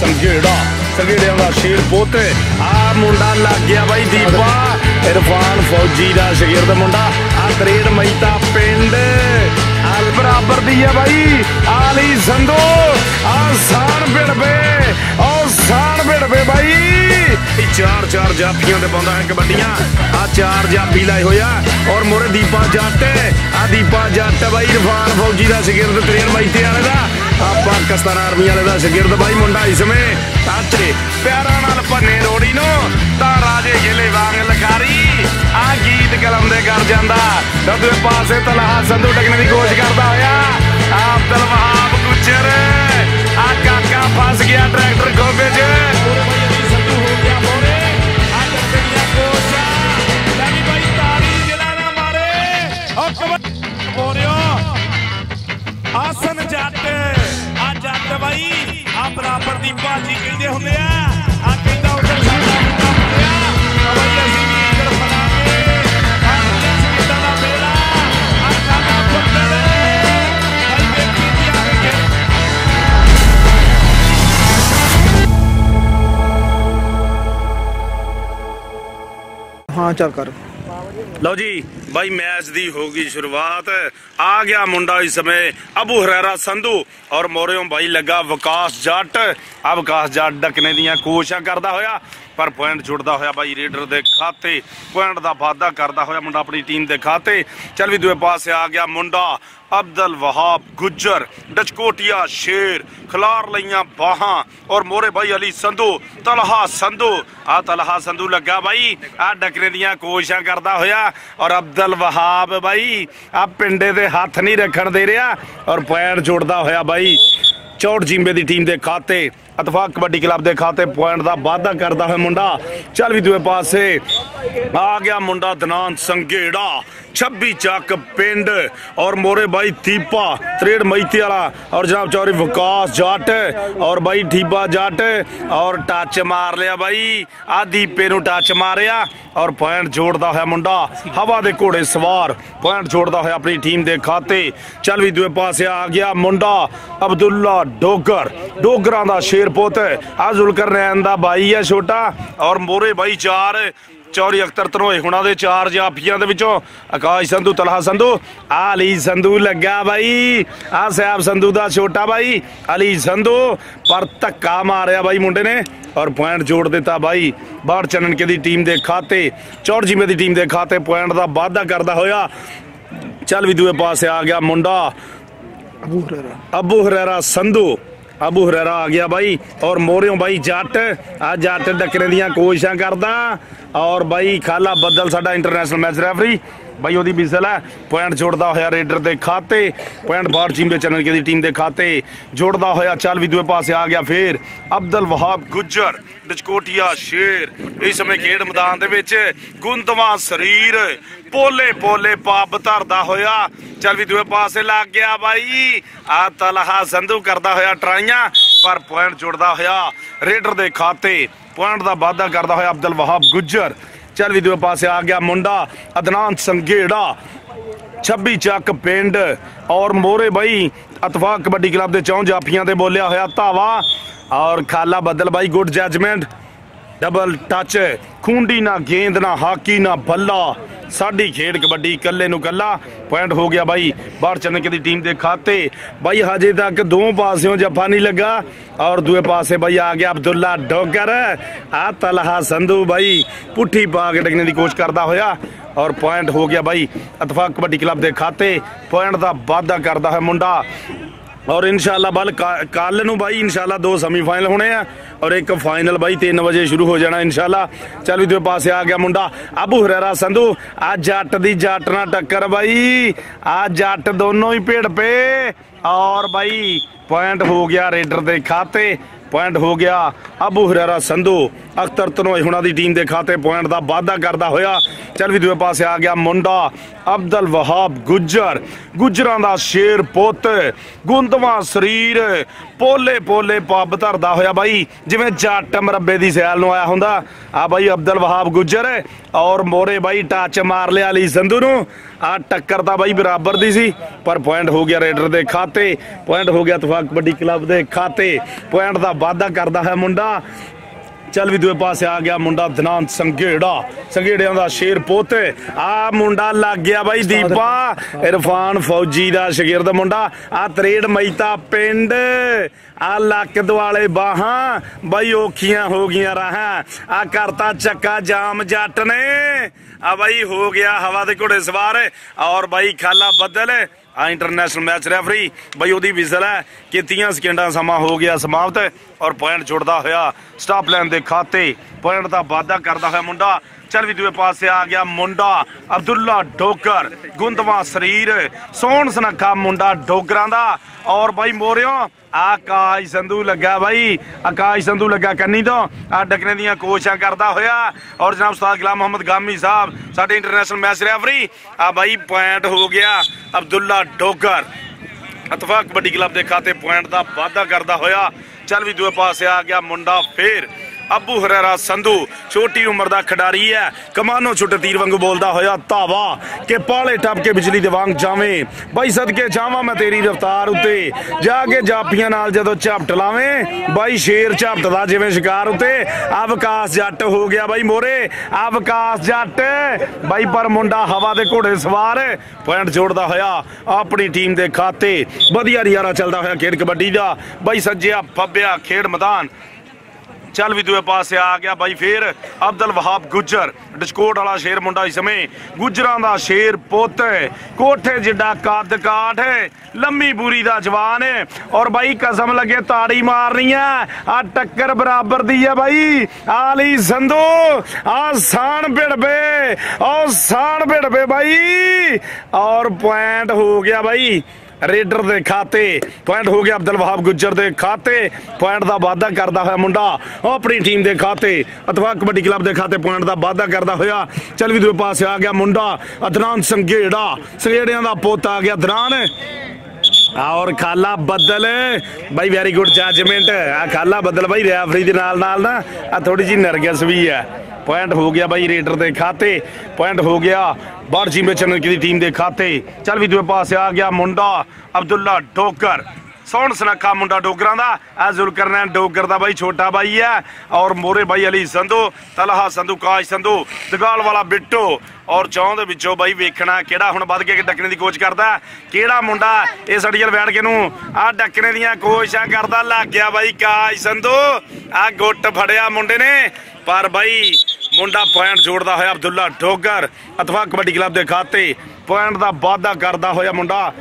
ਸੰਘੇੜਾ, ਸੰਘੇੜਿਆਂ ਦਾ ਸ਼ੇਰ ਪੋਤੇ। ਆ ਮੁੰਡਾ ਲੱਗ ਗਿਆ ਬਾਈ ਦੀਪਾ। ਇਰਫਾਨ ਫੌਜੀ ਦਾ ਸ਼ਗਿਰਦ ਮੁੰਡਾ। ਆ ਤਰੇੜ ਮਈਤਾ ਪਿੰਡ। ਬਰਾਬਰ ਦੀ ਹੈ ਬਾਈ। ਆਲੀ ਸੰਧੂ, ਆ ਬਿੜਵੇ ਉਹ ਬਿੜਵੇ ਬਾਈ। ਇਹ ਚਾਰ ਚਾਰ ਜਾਫੀਆਂ ਤੇ ਪਾਉਂਦਾ ਹੈ ਕਬੱਡੀਆਂ। ਆ ਚਾਰ ਜਾਫੀ ਲਾਏ ਹੋਇਆ ਔਰ ਮੋਰੇ ਦੀਪਾ ਜੱਟ ਆ ਦੀਪਾ ਜੱਟ ਬਾਈ ਇਰਫਾਨ ਫੌਜੀ ਦਾ ਸ਼ਗਿਰਦ ਤਰੇੜ ਮਈਤੇ ਵਾਲੇ ਦਾ ਆ ਪਾਕਿਸਤਾਨ ਆਰਮੀ ਵਾਲੇ ਦਾ ਸ਼ਗਿਰਦ ਬਾਈ, ਮੁੰਡਾ ਇਸ ਸਮੇਂ। ਤਾਤੇ ਪਿਆਰਾਂ ਨਾਲ ਭੰਨੇ ਰੋੜੀ ਨੂੰ। ਤਾਂ ਰਾਜੇ ਗਿਲੇ ਵਾਂਗ ਲਖਾਰੀ। ਆ ਗੀਤ ਕਲਮ ਦੇ ਕਰ ਜਾਂਦਾ। ਦੂਏ ਪਾਸੇ ਤਲਹਾ ਸੰਧੂ ਟਕਣੇ ਦੀ ਕੋਸ਼ਿਸ਼ ਕਰਦਾ ਹੋਇਆ। ਆ ਅਬਦੁਲ ਵਹਾਬ ਗੁੱਜਰ ਆ ਕਾਕਾ ਫਸ ਗਿਆ ਟਰੈਕਟਰ ਖੋਬੇ 'ਚ। ਹਾਂ ਚੱਲ ਕਰ। ਲਓ ਜੀ। ਬਾਈ ਮੈਚ ਦੀ ਹੋ ਗਈ ਸ਼ੁਰੂਆਤ। ਆ ਗਿਆ ਮੁੰਡਾ ਇਸ ਸਮੇਂ ਅਬੂ ਹਰੇਰਾ ਸੰਧੂ ਔਰ ਮੋਰਿਓਂ ਬਾਈ ਲੱਗਾ ਵਿਕਾਸ ਜੱਟ। ਆ ਵਿਕਾਸ ਜੱਟ ਡਕਨੇ ਦੀਆਂ ਕੋਸ਼ਿਸ਼ਾਂ ਕਰਦਾ ਹੋਇਆ, ਪਰ ਪੁਆਇੰਟ ਜੁੜਦਾ ਹੋਇਆ ਬਾਈ ਰੇਡਰ ਦੇ ਖਾਤੇ। ਪੁਆਇੰਟ ਦਾ ਵਾਅਦਾ ਕਰਦਾ ਹੋਇਆ ਮੁੰਡਾ ਆਪਣੀ ਟੀਮ ਦੇ ਖਾਤੇ। ਚੱਲ ਵੀ ਦੂਏ ਪਾਸੇ ਆ ਗਿਆ ਮੁੰਡਾ ਅਬਦਲ ਵਹਾਬ ਗੁੱਜਰ, ਡਚਕੋਟੀਆ ਸ਼ੇਰ, ਖਲਾਰ ਲਈਆਂ ਬਾਹਾਂ ਔਰ ਮੋਰੇ ਬਾਈ ਅਲੀ ਸੰਧੂ, ਤਲਹਾ ਸੰਧੂ। ਆ ਤਲਹਾ ਸੰਧੂ ਲੱਗਾ ਬਾਈ। ਆ ਡਕਰੇ ਦੀਆਂ ਕੋਸ਼ਿਸ਼ਾਂ ਕਰਦਾ ਹੋਇਆ ਔਰ ਅਬਦਲ ਵਹਾਬ ਬਾਈ। ਆ ਪਿੰਡੇ ਦੇ ਹੱਥ ਨਹੀਂ ਰੱਖਣ ਦੇ ਰਿਹਾ ਔਰ ਪੈਰ ਜੋੜਦਾ ਹੋਇਆ ਬਾਈ। ਚੌੜ ਜਿੰਬੇ ਦੀ ਟੀਮ ਦੇ ਖਾਤੇ। ਅਤਫਾਕ ਕਬੱਡੀ ਕਲੱਬ ਦੇ ਖਾਤੇ ਪੁਆਇੰਟ ਦਾ ਵਾਅਦਾ ਕਰਦਾ ਹੋਇਆ ਮੁੰਡਾ। ਚੱਲ ਵੀ ਦੂਏ ਪਾਸੇ। ਆ ਗਿਆ ਮੁੰਡਾ ਦਨਾਨ ਸੰਘੇੜਾ। 26 ਚੱਕ ਪਿੰਡ ਔਰ ਮੋਰੇ ਬਾਈ ਦੀਪਾ ਤਰੇੜ ਮਈਤੇ ਵਾਲਾ ਔਰ ਜਨਾਬ ਚੌਰੀ ਵਿਕਾਸ ਜੱਟ ਔਰ ਬਾਈ ਠੀਬਾ ਜੱਟ ਔਰ ਟੱਚ ਮਾਰ ਲਿਆ ਬਾਈ। ਆ ਦੀਪੇ ਨੂੰ ਟੱਚ ਮਾਰਿਆ ਔਰ ਪੁਆਇੰਟ ਜੋੜਦਾ ਹੋਇਆ ਮੁੰਡਾ। ਹਵਾ ਦੇ ਘੋੜੇ ਸਵਾਰ ਪੁਆਇੰਟ ਜੋੜਦਾ ਹੋਇਆ ਆਪਣੀ ਟੀਮ ਦੇ ਖਾਤੇ। ਚੱਲ ਵੀ ਦੂਏ ਪਾਸੇ ਆ ਗਿਆ ਮੁੰਡਾ ਅਬਦੁੱਲਾ ਡੋਗਰ। ਡੋਗਰਾਂ ਦਾ ਸ਼ੇਰ ਪੁੱਤ ਆ ਜ਼ੁਲਕਰਨੈਨ ਦਾ ਬਾਈ ਹੈ ਛੋਟਾ ਔਰ ਮੋਰੇ ਬਾਈ ਚਾਰ ਚੌਰੀ ਅਖਤਰ ਧਨੋਏ ਹੁਣਾਂ ਦੇ ਚਾਰ ਜਾਫੀਆਂ ਦੇ ਵਿੱਚੋਂ ਆਕਾਸ਼ ਸੰਧੂ ਤਲਹਾ ਸੰਧੂ ਆ ਅਲੀ ਸੰਧੂ ਲੱਗਾ ਬਾਈ ਆ ਸਾਹਿਬ ਸੰਧੂ ਦਾ ਛੋਟਾ ਬਾਈ ਅਲੀ ਸੰਧੂ ਪਰ ਧੱਕਾ ਮਾਰਿਆ ਬਾਈ ਮੁੰਡੇ ਨੇ ਔਰ ਪੁਆਇੰਟ ਜੋੜ ਦਿੱਤਾ ਬਾਈ ਬਾਹਰ ਚੰਨਨ ਕੇ ਦੀ ਟੀਮ ਦੇ ਖਾਤੇ ਚੌੜ ਜਿਮੇ ਦੀ ਟੀਮ ਦੇ ਖਾਤੇ ਪੁਆਇੰਟ ਦਾ ਵਾਅਦਾ ਕਰਦਾ ਹੋਇਆ। ਚੱਲ ਵੀ ਦੂਏ ਪਾਸੇ ਆ ਗਿਆ ਮੁੰਡਾ। ਅਬੂ ਹਰੇਰਾ। ਅਬੂ ਹਰੇਰਾ ਸੰਧੂ। ਅਬੂ ਹਰੇਰਾ ਆ ਗਿਆ ਬਾਈ ਔਰ ਮੋਰਿਓਂ ਬਾਈ ਜੱਟ। ਆ ਜੱਟ ਡੱਕਰੇ ਦੀਆਂ ਕੋਸ਼ਿਸ਼ਾਂ ਕਰਦਾ। ਔਰ ਬਾਈ ਖਾਲਾ ਬੱਦਲ, ਸਾਡਾ ਇੰਟਰਨੈਸ਼ਨਲ ਮੈਚ ਰੈਫਰੀ ਬਾਈ, ਉਹਦੀ ਬਿਸਲ ਹੈ। ਪੁਆਇੰਟ ਜੋੜਦਾ ਹੋਇਆ ਰੇਡਰ ਦੇ ਖਾਤੇ। ਪੁਆਇੰਟ ਬਾਹਰ ਟੀਮ ਦੇ ਚੈਨਲ ਦੀ ਟੀਮ ਦੇ ਖਾਤੇ ਜੋੜਦਾ ਹੋਇਆ। ਚੱਲ ਵੀ ਦੂਏ ਪਾਸੇ ਆ ਗਿਆ ਫੇਰ ਅਬਦੁਲ ਵਹਾਬ ਗੁੱਜਰ ਡਚਕੋਟੀਆ ਸ਼ੇਰ। ਇਸ ਸਮੇਂ ਖੇਡ ਮੈਦਾਨ ਦੇ ਵਿੱਚ ਗੁੰਦਵਾ ਸਰੀਰ, ਪੋਲੇ ਪੋਲੇ ਪਾਪ ਧਰਦਾ ਹੋਇਆ। ਚੱਲ ਵੀ ਦੂਏ ਪਾਸੇ ਲੱਗ ਗਿਆ ਬਾਈ। ਆ ਤਲਹਾ ਸੰਧੂ ਕਰਦਾ ਹੋਇਆ ਟਰਾਈਆਂ, ਪਰ ਪੁਆਇੰਟ ਜੁੜਦਾ ਹੋਇਆ ਰੇਡਰ ਦੇ ਖਾਤੇ। ਪੁਆਇੰਟ ਦਾ ਵਾਅਦਾ ਕਰਦਾ ਹੋਇਆ ਅਬਦੁਲ ਵਹਾਬ ਗੁੱਜਰ। ਚੱਲ ਵੀ ਦੂਏ ਪਾਸੇ ਆ ਗਿਆ ਮੁੰਡਾ, ਅਦਨਾਨ ਸੰਘੇੜਾ। 26 ਚੱਕ ਪਿੰਡ ਔਰ ਮੋਰੇ ਬਾਈ ਅਤਫਾਕ ਕਬੱਡੀ ਕਲੱਬ ਦੇ ਚੌਂ ਜਾਫੀਆਂ ਤੇ ਬੋਲਿਆ ਹੋਇਆ ਧਾਵਾ। ਔਰ ਖਾਲਾ ਬਦਲ ਬਾਈ, ਗੁੱਡ ਜੱਜਮੈਂਟ। ਡਬਲ ਟੱਚ ਖੁੰਡੀ ਨਾ ਗੇਂਦ, ਨਾ ਹਾਕੀ, ਨਾ ਬੱਲਾ। ਸਾਡੀ ਖੇਡ ਕਬੱਡੀ ਕੱਲੇ ਨੂੰ ਕੱਲਾ ਪੁਆਇੰਟ ਹੋ ਗਿਆ ਬਾਈ ਬਾਹਰ ਚੰਨਕੇ ਦੀ ਟੀਮ ਦੇ ਖਾਤੇ। ਬਾਈ ਹਜੇ ਤੱਕ ਦੋ ਪਾਸਿਓਂ ਜੱਫਾ ਨਹੀਂ ਲੱਗਾ। ਔਰ ਦੂਏ ਪਾਸੇ ਬਾਈ ਆ ਗਿਆ ਅਬਦੁੱਲਾ ਡੋਗਰ। ਆ ਤਲਹਾ ਸੰਧੂ ਬਾਈ ਪੁੱਠੀ ਪਾ ਕੇ ਡਗਨੇ ਦੀ ਕੋਸ਼ਿਸ਼ ਕਰਦਾ ਹੋਇਆ। ਔਰ ਪੁਆਇੰਟ ਹੋ ਗਿਆ ਬਾਈ ਇਤਫਾਕ ਕਬੱਡੀ ਕਲੱਬ ਦੇ ਖਾਤੇ। ਪੁਆਇੰਟ ਦਾ ਵਾਅਦਾ ਕਰਦਾ ਹੈ ਮੁੰਡਾ। ਔਰ ਇਨਸ਼ਾਅੱਲਾ ਬਲ ਕੱਲ ਨੂੰ ਬਾਈ ਇਨਸ਼ਾਅੱਲਾ ਦੋ ਸੈਮੀਫਾਈਨਲ ਹੋਣੇ ਆ ਔਰ ਇੱਕ ਫਾਈਨਲ ਬਾਈ 3 ਵਜੇ ਸ਼ੁਰੂ ਹੋ ਜਾਣਾ ਇਨਸ਼ਾਅੱਲਾ। ਚੱਲ ਵੀ ਦੂਏ ਪਾਸੇ ਆ ਗਿਆ ਮੁੰਡਾ ਆਬੂ ਹਰੇਰਾ ਸੰਧੂ। ਆ ਜੱਟ ਦੀ ਜੱਟ ਨਾਲ ਟੱਕਰ ਬਾਈ। ਆ ਜੱਟ ਦੋਨੋਂ ਹੀ ਭੇੜ ਪਏ। ਔਰ ਬਾਈ ਪੁਆਇੰਟ ਹੋ ਗਿਆ ਰੇਡਰ ਦੇ ਖਾਤੇ ਪੁਆਇੰਟ ਹੋ ਗਿਆ ਅਬੂ ਹਰਾਰਾ ਸੰਧੂ। ਅਖਤਰ ਤਨੋਏ ਹੁਣਾਂ ਦੀ ਟੀਮ ਦੇ ਖਾਤੇ ਪੁਆਇੰਟ ਦਾ ਵਾਅਦਾ ਕਰਦਾ ਹੋਇਆ। ਚੱਲ ਵੀ ਦੂਏ ਪਾਸੇ ਆ ਗਿਆ ਮੁੰਡਾ ਅਬਦਲ ਵਹਾਬ ਗੁੱਜਰ। ਗੁੱਜਰਾਂ ਦਾ ਸ਼ੇਰ ਪੁੱਤ, ਗੁੰਦਵਾ ਸਰੀਰ ਪੋਲੇ ਪੋਲੇ ਪੱਬ ਧਰਦਾ ਹੋਇਆ ਬਾਈ, ਜਿਵੇਂ ਜੱਟ ਮਰੱਬੇ ਦੀ ਸੈਲ ਨੂੰ ਆਇਆ ਹੁੰਦਾ। ਆ ਬਾਈ ਅਬਦੁਲ ਵਹਾਬ ਗੁੱਜਰ ਔਰ ਮੋਰੇ ਬਾਈ ਟੱਚ ਮਾਰ ਲਿਆ ਲਈ ਸੰਧੂ ਨੂੰ। ਆ ਟੱਕਰ ਤਾਂ ਬਾਈ ਬਰਾਬਰ ਦੀ ਸੀ, ਪਰ ਪੁਆਇੰਟ ਹੋ ਗਿਆ ਰੇਡਰ ਦੇ ਖਾਤੇ। ਪੁਆਇੰਟ ਹੋ ਗਿਆ ਤਫਾਕ ਕਬੱਡੀ ਕਲੱਬ ਦੇ ਖਾਤੇ। ਪੁਆਇੰਟ ਦਾ ਵਾਅਦਾ ਕਰਦਾ ਹੈ ਮੁੰਡਾ। ਚੱਲ ਵੀ ਦੂਏ ਪਾਸੇ ਆ ਗਿਆ ਮੁੰਡਾ ਧਨਾਨ ਸੰਘੇੜਾ। ਸੰਘੇੜਿਆਂ ਦਾ ਸ਼ੇਰ ਪੁੱਤ। ਆ ਮੁੰਡਾ ਲੱਗ ਗਿਆ ਬਾਈ ਦੀਪਾ। ਇਰਫਾਨ ਫੌਜੀ ਦਾ ਸ਼ਗਿਰਦ ਮੁੰਡਾ। ਆ ਤਰੇੜ ਮਈਤਾ ਪਿੰਡ। ਆ ਲੱਕ ਦੁਆਲੇ ਬਾਹਾਂ। ਬਾਈ ਔਖੀਆਂ ਹੋ ਗਈਆਂ ਰਹਾ। ਆ ਕਰਤਾ ਚੱਕਾ ਜਾਮ ਜੱਟ ਨੇ। ਆ ਬਾਈ, ਹੋ ਗਿਆ ਹਵਾ ਦੇ ਘੋੜੇ ਸਵਾਰ ਔਰ ਬਾਈ ਖਾਲਾ ਬੱਦਲ। ਆ ਇੰਟਰਨੈਸ਼ਨਲ ਮੈਚ ਰੈਫਰੀ ਬਾਈ ਉਹਦੀ ਵਿਜ਼ਲ ਹੈ ਕਿ 30 ਸਕਿੰਟਾਂ ਸਮਾਂ ਹੋ ਗਿਆ ਸਮਾਪਤ ਔਰ ਪੁਆਇੰਟ ਜੁੜਦਾ ਹੋਇਆ। ਸਟਾਪ ਲਾਈਨ ਦੇ ਖਾਤੇ, ਪੁਆਇੰਟ ਦਾ ਵਾਅਦਾ ਕਰਦਾ ਹੋਇਆ ਮੁੰਡਾ। ਚੱਲ ਵੀ ਦੂਏ ਪਾਸੇ ਆ ਗਿਆ ਮੁੰਡਾ ਅਬਦੁੱਲਾ ਡੋਗਰ, ਗੁੰਦਵਾ ਸਰੀਰ ਸੋਹਣ ਸੁਨੱਖਾ ਮੁੰਡਾ ਡੋਗਰਾਂ ਦਾ। ਔਰ ਬਾਈ ਮੋਰਿਓ, ਆਕਾਸ਼ ਸੰਧੂ ਲੱਗਾ ਬਾਈ, ਆਕਾਸ਼ ਸੰਧੂ ਲੱਗਾ ਕੰਨੀ ਤੋਂ। ਆ ਡਕਨੇ ਦੀਆਂ ਕੋਸ਼ਿਸ਼ਾਂ ਕਰਦਾ ਹੋਇਆ। ਔਰ ਜਨਾਬ ਉਸਤਾਦ ਗੁਲਾਮ ਮੁਹੰਮਦ ਗਾਮੀ ਸਾਹਿਬ, ਸਾਡੇ ਇੰਟਰਨੈਸ਼ਨਲ ਮੈਚ ਰੈਫਰੀ ਆ ਬਾਈ ਪੁਆਇੰਟ ਹੋ ਗਿਆ ਅਬਦੁੱਲਾ ਡੋਗਰ। ਅਤਫਾਕ ਕਬੱਡੀ ਕਲੱਬ ਦੇ ਖਾਤੇ ਪੁਆਇੰਟ ਦਾ ਵਾਅਦਾ ਕਰਦਾ ਹੋਇਆ। ਚੱਲ ਵੀ ਦੂਏ ਪਾਸੇ ਆ ਗਿਆ ਮੁੰਡਾ ਫੇਰ। ਅੱਬੂ ਹਰੇਰਾ ਸੰਧੂ, ਛੋਟੀ ਉਮਰ ਦਾ ਖਿਡਾਰੀ ਹੈ। ਕਮਾਨੋ ਛੁੱਟ ਤੀਰ ਵਾਂਗੂ ਬੋਲਦਾ ਹੋਇਆ ਧਾਵਾ ਕਿ ਪਾਲੇ ਟੱਪ ਕੇ ਬਿਜਲੀ ਦੇ ਵਾਂਗ ਜਾਵੇਂ। ਬਾਈ ਸਦਕੇ ਜਾਵਾਂ ਮੈਂ ਤੇਰੀ ਰਫਤਾਰ ਉੱਤੇ। ਜਾ ਕੇ ਜਾਪੀਆਂ ਨਾਲ ਜਦੋਂ ਝਪਟ ਲਾਵੇਂ, ਬਾਈ ਸ਼ੇਰ ਝਪਟਦਾ ਜਿਵੇਂ ਸ਼ਿਕਾਰ ਉੱਤੇ। ਆ ਵਿਕਾਸ ਜੱਟ ਹੋ ਗਿਆ ਬਾਈ ਮੋਰੇ ਆ ਵਿਕਾਸ ਜੱਟ। ਬਾਈ ਪਰ ਮੁੰਡਾ ਹਵਾ ਦੇ ਘੋੜੇ ਸਵਾਰ, ਪੁਆਇੰਟ ਜੋੜਦਾ ਹੋਇਆ ਆਪਣੀ ਟੀਮ ਦੇ ਖਾਤੇ। ਵਧੀਆ ਰਿਆਰਾ ਚੱਲਦਾ ਹੋਇਆ ਖੇਡ ਕਬੱਡੀ ਦਾ। ਬਾਈ ਸੱਜਿਆ ਫੱਬਿਆ ਖੇਡ ਮੈਦਾਨ। ਚੱਲ ਵੀ ਦੂਏ ਪਾਸੇ ਆ ਗਿਆ ਬਾਈ ਫੇਰ ਅਬਦੁਲ ਵਹਾਬ ਗੁੱਜਰ ਡਿਸਕੋਟ ਵਾਲਾ ਸ਼ੇਰ ਮੁੰਡਾ ਇਸ ਸਮੇਂ। ਗੁੱਜਰਾਂ ਦਾ ਸ਼ੇਰ ਪੁੱਤ ਕੋਠੇ ਜਿੱਡਾ ਕੱਦ ਕਾਠ ਹੈ, ਲੰਮੀ ਬੂਰੀ ਦਾ ਜਵਾਨ ਹੈ। ਔਰ ਬਾਈ ਕਸਮ ਲੱਗੇ ਤਾੜੀ ਮਾਰਨੀ ਆ ਆ ਟੱਕਰ ਬਰਾਬਰ ਦੀ ਹੈ ਬਾਈ। ਆਲੀ ਸੰਧੂ ਆ ਸਾਣ ਭਿੜਵੇ ਔ ਸਾਣ ਭਿੜਵੇ ਬਾਈ। ਔਰ ਪੁਆਇੰਟ ਹੋ ਗਿਆ ਬਾਈ। ਰੇਡਰ ਦੇ ਖਾਤੇ ਪੁਆਇੰਟ ਹੋ ਗਿਆ ਅਬਦੁਲ ਵਹਾਬ ਗੁੱਜਰ ਦੇ ਖਾਤੇ ਪੁਆਇੰਟ ਦਾ ਵਾਅਦਾ ਕਰਦਾ ਹੋਇਆ ਮੁੰਡਾ ਆਪਣੀ ਟੀਮ ਦੇ ਖਾਤੇ, ਅਥਵਾ ਕਬੱਡੀ ਕਲੱਬ ਦੇ ਖਾਤੇ ਪੁਆਇੰਟ ਦਾ ਵਾਅਦਾ ਕਰਦਾ ਹੋਇਆ। ਚੱਲ ਵੀ ਦੂਏ ਪਾਸੇ ਆ ਗਿਆ ਮੁੰਡਾ, ਅਦਨਾਨ ਸੰਘੇੜਾ, ਸੰਘੇੜਿਆਂ ਦਾ ਪੁੱਤ ਆ ਗਿਆ ਅਦਨਾਨ। ਔਰ ਖਾਲਾ ਬੱਦਲ, ਬਾਈ ਵੈਰੀ ਗੁੱਡ ਜਜਮੈਂਟ ਆ ਖਾਲਾ ਬੱਦਲ ਬਾਈ ਰੈਫਰੀ ਦੇ ਨਾਲ ਨਾਲ ਨਾ ਆ ਥੋੜੀ ਜੀ ਨਰਗਸ ਵੀ ਹੈ। ਪੁਆਇੰਟ ਹੋ ਗਿਆ ਬਾਈ ਰੇਡਰ ਦੇ ਖਾਤੇ, ਪੁਆਇੰਟ ਹੋ ਗਿਆ ਬਾਰਜੀ ਮੇਚਨ ਦੀ ਟੀਮ ਦੇ ਖਾਤੇ। ਚੱਲ ਵੀ ਦੂਏ ਪਾਸੇ ਆ ਗਿਆ ਮੁੰਡਾ ਅਬਦੁੱਲਾ ਡੋਕਰ ਸੋਹਣ ਸੁਨੱਖਾ ਮੁੰਡਾ ਡੋਗਰਾਂ ਦਾ ਆ ਜ਼ੁਲਕਰਨੈਨ ਡੋਗਰ ਦਾ ਬਾਈ ਛੋਟਾ ਬਾਈ ਹੈ। ਔਰ ਮੋਰੇ ਬਾਈ ਅਲੀ ਸੰਧੂ, ਤਲਹਾ ਸੰਧੂ, ਕਾਸ਼ ਸੰਧੂ, ਦਗਾਲ ਵਾਲਾ ਬਿੱਟੋ। ਔਰ ਚੌਂ ਦੇ ਵਿੱਚੋਂ ਬਾਈ ਵੇਖਣਾ ਕਿਹੜਾ ਹੁਣ ਵੱਧ ਕੇ ਡੱਕਣੇ ਦੀ ਕੋਚ ਕਰਦਾ ਕਿਹੜਾ ਮੁੰਡਾ ਇਹ ਸੜੀਅਲ ਬੈਠ ਕੇ ਨੂੰ ਆ ਡੱਕਣੇ ਦੀਆਂ ਕੋਸ਼ਿਸ਼ਾਂ ਕਰਦਾ, ਲੱਗ ਗਿਆ ਬਾਈ ਕਾਸ਼ ਸੰਧੂ। ਆ ਗੁੱਟ ਫੜਿਆ ਮੁੰਡੇ ਨੇ, ਪਰ ਬਾਈ ਮੁੰਡਾ ਪੁਆਇੰਟ ਜੋੜਦਾ ਹੋਇਆ ਅਬਦੁੱਲਾ ਡੋਗਰ। ਅਥਵਾ ਕਬੱਡੀ ਕਲੱਬ ਦੇ ਖਾਤੇ ਪੁਆਇੰਟ ਦਾ ਵਾਅਦਾ ਕਰਦਾ ਹੋਇਆ ਮੁੰਡਾ।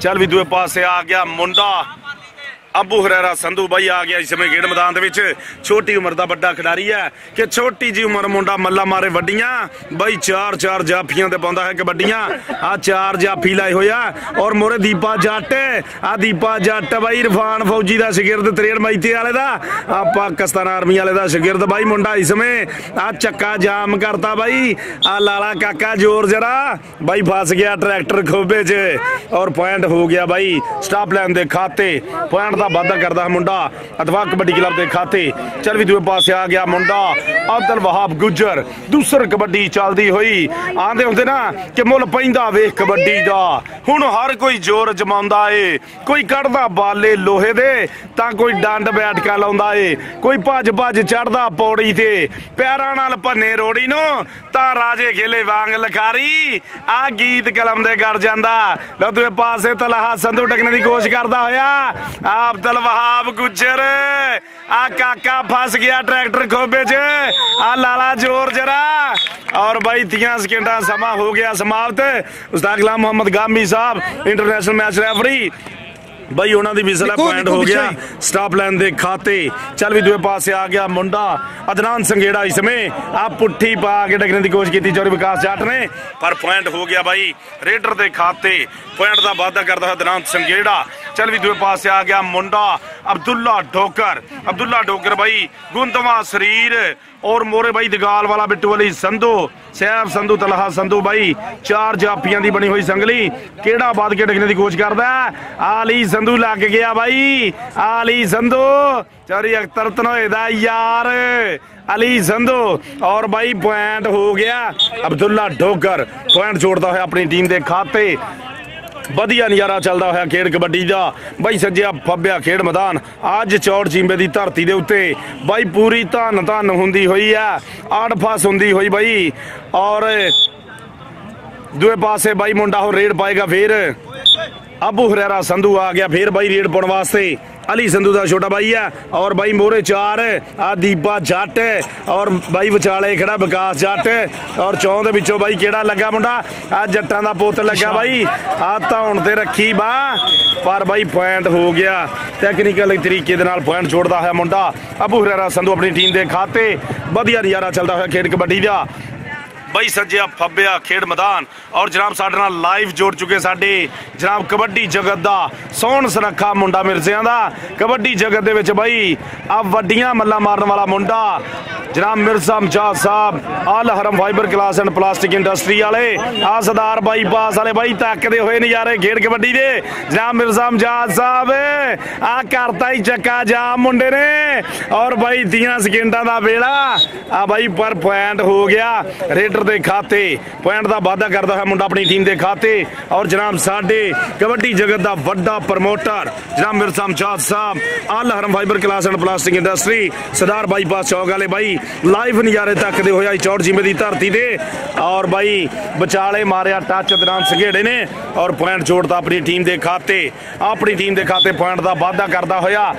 ਚੱਲ ਵੀ ਦੂਏ ਪਾਸੇ ਆ ਗਿਆ ਮੁੰਡਾ। ਅਬੂ ਹਰੇਰਾ ਸੰਧੂ ਬਾਈ ਆ ਗਿਆ ਇਸ ਸਮੇਂ ਖੇਡ ਮੈਦਾਨ ਦੇ ਵਿੱਚ। ਛੋਟੀ ਉਮਰ ਦਾ ਵੱਡਾ ਖਿਡਾਰੀ ਹੈ ਕਿ ਛੋਟੀ ਜੀ ਉਮਰ ਮੁੰਡਾ ਮੱਲਾ ਮਾਰੇ ਵੱਡੀਆਂ। ਬਾਈ ਚਾਰ ਚਾਰ ਜਾਫੀਆਂ ਤੇ ਪਾਉਂਦਾ ਹੈ ਕਬੱਡੀਆਂ। ਆ ਚਾਰ ਜਾਫੀ ਲਾਏ ਹੋਇਆ ਔਰ ਮੋਰੇ ਦੀਪਾ ਜੱਟ। ਆ ਦੀਪਾ ਜੱਟ ਬਾਈ ਇਰਫਾਨ ਫੌਜੀ ਦਾ ਸ਼ਗਿਰਦ ਤਰੇੜ ਮੈਤੀ ਵਾਲੇ ਦਾ। ਆ ਪਾਕਿਸਤਾਨ ਆਰਮੀ ਵਾਲੇ ਦਾ ਸ਼ਗਿਰਦ ਬਾਈ ਮੁੰਡਾ ਇਸ ਸਮੇਂ। ਆ ਚੱਕਾ ਜਾਮ ਕਰਤਾ ਬਾਈ। ਆ ਲਾਲਾ ਕਾਕਾ ਜ਼ੋਰ ਜਰਾ। ਬਾਈ ਫਸ ਗਿਆ ਟਰੈਕਟਰ ਖੋਬੇ 'ਚ ਔਰ ਪੁਆਇੰਟ ਹੋ ਗਿਆ ਬਾਈ। ਸਟਾਪ ਲਾਈਨ ਦੇ ਖਾਤੇ। ਪੁਆਇੰਟ ਦਾ ਵਾਅਦਾ ਕਰਦਾ ਮੁੰਡਾ। ਅਥਵਾ ਕਬੱਡੀ ਕਲੱਬ ਦੇ ਖਾਤੇ। ਚੱਲ ਵੀ ਦੂਏ ਪਾਸੇ ਆ ਗਿਆ ਮੁੰਡਾ। ਅਬਦੁਲ ਵਹਾਬ ਗੁੱਜਰ। ਦੂਸਰ ਕਬੱਡੀ ਚੱਲਦੀ ਹੋਈ। ਆਂਦੇ ਹੁੰਦੇ ਨਾ ਕਿ ਮੁੱਲ ਪੈਂਦਾ ਵੇਖ ਕਬੱਡੀ ਦਾ। ਹੁਣ ਹਰ ਕੋਈ ਜ਼ੋਰ ਜਮਾਉਂਦਾ ਏ। ਕੋਈ ਕੱਢਦਾ ਬਾਲੇ ਲੋਹੇ ਦੇ, ਤਾਂ ਕੋਈ ਡੰਡ ਬੈਠਕਾ ਲਾਉਂਦਾ ਏ। ਕੋਈ ਭੱਜ ਭੱਜ ਚੜਦਾ ਪੌੜੀ ਤੇ। ਪੈਰਾਂ ਨਾਲ ਭੰਨੇ ਰੋੜੀ ਨੂੰ, ਤਾਂ ਰਾਜੇ ਖੇਲੇ ਵਾਂਗ ਲਖਾਰੀ। ਆ ਗੀਤ ਕਲਮ ਦੇ ਕਰ ਜਾਂਦਾ। ਲਓ ਦੂਏ ਪਾਸੇ ਤਲਹਾ ਸੰਧੂ ਟਕਣੇ ਦੀ ਕੋਸ਼ਿਸ਼ ਕਰਦਾ ਹੋਇਆ। ਆ ਅਬਦੁਲ ਵਹਾਬ ਗੁੱਜਰ। ਆ ਕਾਕਾ ਫਸ ਗਿਆ ਟਰੈਕਟਰ ਖੋਬੇ 'ਚ। ਆ ਲਾਲਾ ਜ਼ੋਰ ਜਰਾ। ਔਰ ਬਾਈ 30 ਸਕਿੰਟਾਂ ਸਮਾਂ ਹੋ ਗਿਆ ਸਮਾਪਤ। ਉਸਤਾਦ ਗੁਲਾਮ ਮੁਹੰਮਦ ਗਾਮੀ ਸਾਹਿਬ ਇੰਟਰਨੈਸ਼ਨਲ ਮੈਚ ਰੈਫਰੀ ਬਈ ਉਹਨਾਂ ਦੀ ਵਿਸਲ ਪੁਆਇੰਟ ਹੋ ਗਿਆ। ਸਟਾਪ ਲਾਈਨ ਦੇ ਖਾਤੇ। ਚੱਲ ਵੀ ਦੂਏ ਪਾਸੇ ਆ ਗਿਆ ਮੁੰਡਾ। ਅਦਨਾਨ ਸੰਗੇੜਾ ਇਸ ਸਮੇਂ। ਆ ਪੁੱਠੀ ਪਾ ਕੇ ਡਗਣ ਦੀ ਕੋਸ਼ਿਸ਼ ਕੀਤੀ ਚੌਰੀ ਵਿਕਾਸ ਜੱਟ ਨੇ। ਪਰ ਪੁਆਇੰਟ ਹੋ ਗਿਆ ਬਾਈ ਰੇਡਰ ਦੇ ਖਾਤੇ। ਪੁਆਇੰਟ ਦਾ ਵਾਅਦਾ ਕਰਦਾ ਹੈ ਅਦਨਾਨ ਸੰਗੇੜਾ ਚੱਲ ਵੀ ਦੂਏ ਪਾਸੇ ਆ ਗਿਆ ਮੁੰਡਾ। ਅਬਦੁੱਲਾ ਠੋਕਰ ਅਬਦੁੱਲਾ ਠੋਕਰ ਬਾਈ ਗੁੰਦਵਾ ਸਰੀਰ। ਔਰ ਮੋਰੇ ਬਾਈ ਦਗਾਲ ਵਾਲਾ ਬਿੱਟੂ ਅਲੀ ਸੰਧੂ, ਸਹਿਬ ਸੰਧੂ, ਤਲਹਾ ਸੰਧੂ ਬਾਈ, ਚਾਰ ਜਾਪੀਆਂ ਦੀ ਬਣੀ ਹੋਈ ਸੰਗਲੀ। ਕਿਹੜਾ ਵੱਧ ਕੇ ਡਗਣੇ ਦੀ ਕੋਸ਼ਿਸ਼ ਕਰਦਾ? ਆਲੀ ਸੰਧੂ ਲੱਗ ਗਿਆ ਬਾਈ, ਆਲੀ ਸੰਧੂ। ਚੌਰੀ ਅਖਤਰ ਤਨੋਏ ਦਾ ਯਾਰ ਅਲੀ ਸੰਧੂ। ਔਰ ਬਾਈ ਪੁਆਇੰਟ ਹੋ ਗਿਆ ਅਬਦੁੱਲਾ ਠੋਕਰ ਪੁਆਇੰਟ ਜੋੜਦਾ ਹੋਇਆ ਆਪਣੀ ਟੀਮ ਦੇ ਖਾਤੇ। ਵਧੀਆ ਨਜ਼ਾਰਾ ਚੱਲਦਾ ਹੋਇਆ ਖੇਡ ਕਬੱਡੀ ਦਾ। ਬਾਈ ਸੱਜਿਆ ਫੱਬਿਆ ਖੇਡ ਮੈਦਾਨ। ਅੱਜ ਚੌੜ ਚੀਂਬੇ ਦੀ ਧਰਤੀ ਦੇ ਉੱਤੇ ਬਾਈ ਪੂਰੀ ਧੰਨ ਧੰਨ ਹੁੰਦੀ ਹੋਈ ਆ ਆੜ ਫਸ ਹੁੰਦੀ ਹੋਈ ਬਾਈ। ਔਰ ਦੂਏ ਪਾਸੇ ਬਾਈ ਮੁੰਡਾ ਹੋ ਰੇਡ ਪਾਏਗਾ ਫੇਰ। ਅਬੂ ਹਰੇਰਾ ਸੰਧੂ ਆ ਗਿਆ। ਫੇਰ ਬਾਈ ਰੇਡ ਪਾਉਣ ਵਾਸਤੇ। ਅਲੀ ਸੰਧੂ ਦਾ ਛੋਟਾ ਬਾਈ ਆ ਔਰ ਬਾਈ ਮੋਰੇ ਚਾਰ, ਆ ਦੀਪਾ ਜੱਟ ਔਰ ਬਾਈ ਵਿਚਾਲੇ ਖੜਾ ਵਿਕਾਸ ਜੱਟ ਔਰ ਚੌਂ ਦੇ ਵਿੱਚੋਂ ਬਾਈ ਕਿਹੜਾ ਲੱਗਾ ਮੁੰਡਾ? ਆ ਜੱਟਾਂ ਦਾ ਪੁੱਤ ਲੱਗਾ ਬਾਈ, ਆ ਧੌਣ ਤੇ ਰੱਖੀ ਬਾ, ਪਰ ਬਾਈ ਪੁਆਇੰਟ ਹੋ ਗਿਆ। ਟੈਕਨੀਕਲ ਤਰੀਕੇ ਦੇ ਨਾਲ ਪੁਆਇੰਟ ਜੋੜਦਾ ਹੋਇਆ ਮੁੰਡਾ। ਅਬੂ ਹਰੇਰਾ ਸੰਧੂ ਆਪਣੀ ਟੀਮ ਦੇ ਖਾਤੇ। ਵਧੀਆ ਨਜ਼ਾਰਾ ਚੱਲਦਾ ਹੋਇਆ ਖੇਡ ਕਬੱਡੀ ਦਾ। ਬਈ ਸੱਜਿਆ ਫੱਬਿਆ ਖੇਡ ਮੈਦਾਨ। ਔਰ ਜਨਾਬ ਸਾਡੇ ਨਾਲ ਲਾਈਵ ਜੋੜ ਚੁੱਕੇ ਸਾਡੇ ਜਨਾਬ ਕਬੱਡੀ ਜਗਤ ਦਾ ਸੋਹਣ ਸੁਨੱਖਾ ਮੁੰਡਾ ਮਿਰਜ਼ਿਆਂ ਦਾ। ਕਬੱਡੀ ਜਗਤ ਦੇ ਵਿੱਚ ਬਾਈ ਆ ਵੱਡੀਆਂ ਮੱਲਾ ਮਾਰਨ ਵਾਲਾ ਮੁੰਡਾ ਜਨਾਬ ਮਿਰਜ਼ਾ ਮਜਾਦ ਸਾਹਿਬ, Al Haram fibre glass and plastic industry ਵਾਲੇ ਆ ਸਰਦਾਰ ਬਾਈ ਵਾਲੇ ਬਾਈ ਤੱਕਦੇ ਹੋਏ ਨਜ਼ਾਰੇ ਖੇਡ ਕਬੱਡੀ ਦੇ। ਜਨਾਬ ਮਿਰਜ਼ਾ ਮਜਾਦ ਸਾਹਿਬ ਆ ਕਰਤਾ ਹੀ ਚੱਕਾ ਜਾ ਮੁੰਡੇ ਨੇ। ਔਰ ਬਾਈ 30 ਸਕਿੰਟਾਂ ਦਾ ਵੇਲਾ ਆ ਬਾਈ ਪਰ ਪੁਆਇੰਟ ਹੋ ਗਿਆ। ਰੇਡਰ ਦੇ ਖਾਤੇ। ਪੁਆਇੰਟ ਦਾ ਵਾਅਦਾ ਕਰਦਾ ਹੋਇਆ ਮੁੰਡਾ ਆਪਣੀ ਟੀਮ ਦੇ ਖਾਤੇ। ਔਰ ਜਨਾਬ ਸਾਡੇ ਕਬੱਡੀ ਜਗਤ ਦਾ ਵੱਡਾ ਪ੍ਰਮੋਟਰ ਜਨਾਬ ਮਿਰਜ਼ਾ ਮਜਾਦ ਸਾਹਿਬ, Al Haram fibre glass and plastic industry Sardar bypass Chowk ਵਾਲੇ ਬਾਈ ਲਾਈਵ ਨਜ਼ਾਰੇ ਤੱਕਦੇ ਹੋਇਆ ਚੌੜ ਜਿਮੇ ਦੀ ਧਰਤੀ ਤੇ। ਔਰ ਬਾਈ, ਵਿਚਾਲੇ ਮਾਰਿਆ ਟੱਚ ਦਰਾਂ ਸੰਘੇੜੇ ਨੇ। ਔਰ ਪੁਆਇੰਟ ਜੋੜਦਾ ਆਪਣੀ ਟੀਮ ਦੇ ਖਾਤੇ। ਆਪਣੀ ਟੀਮ ਦੇ ਖਾਤੇ ਪੁਆਇੰਟ ਦਾ ਵਾਅਦਾ ਕਰਦਾ ਹੋਇਆ।